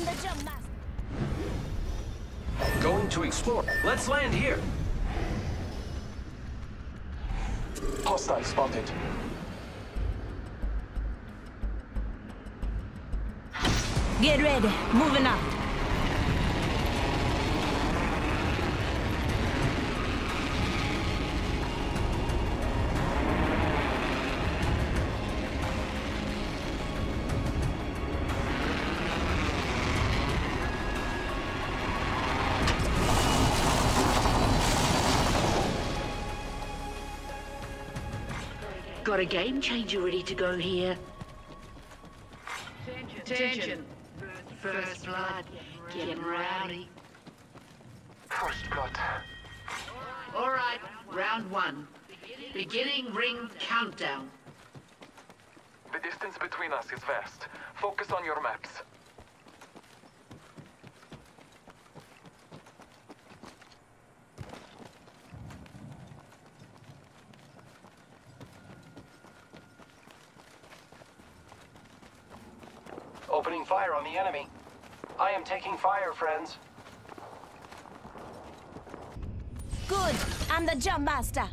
I'm the jump master. Going to explore. Let's land here. Hostile spotted. Get ready. Moving up. Got a game changer ready to go here. Attention. First blood. Getting rowdy. First blood. All right, round one. Beginning ring countdown. The distance between us is vast. Focus on your maps. Fire on the enemy. I am taking fire, friends. Good. I'm the jump master.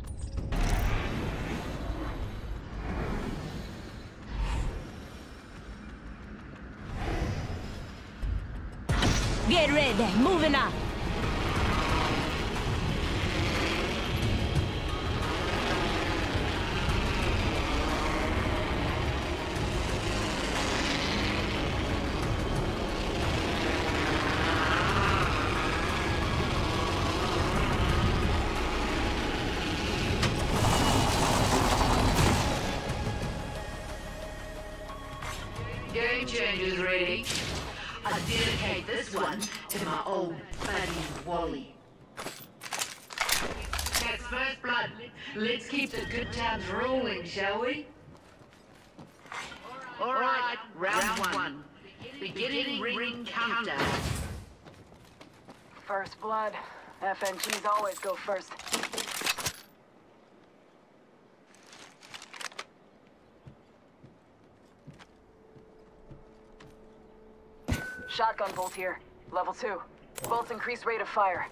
Get ready. Moving up. Ready. I dedicate this one to my old buddy Wally. That's first blood. Let's keep the good times rolling, shall we? All right, round, one. Beginning ring countdown. First blood. FNGs always go first. Shotgun bolt here. Level 2. Bolts increase rate of fire.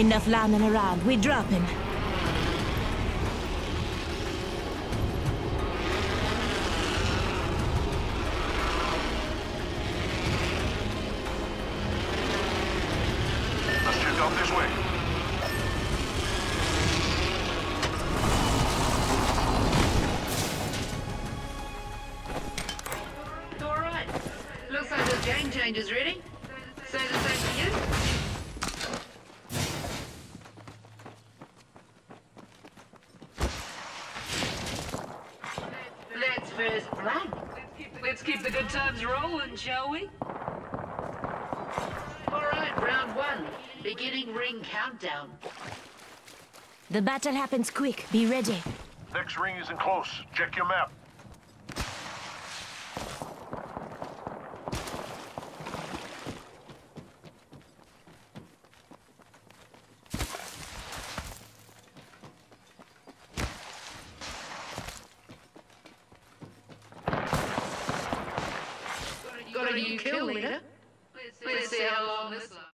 Enough landing around. We're dropping. Let's check out this way. All right. Looks like the game changer's ready. Say the same to you. Let's first blood. Let's keep the good times rolling, shall we? All right, round one. Beginning ring countdown. The battle happens quick. Be ready. Next ring isn't close. Check your map. New kill leader.